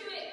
do it.